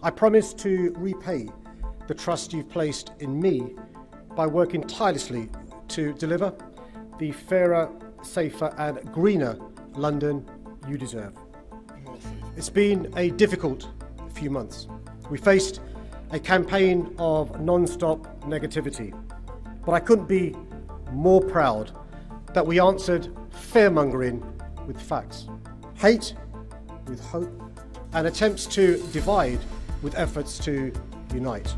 I promise to repay the trust you've placed in me by working tirelessly to deliver the fairer, safer, and greener London you deserve. It's been a difficult few months. We faced a campaign of non stop negativity, but I couldn't be more proud that we answered fearmongering with facts, hate with hope, and attempts to divide with efforts to unite.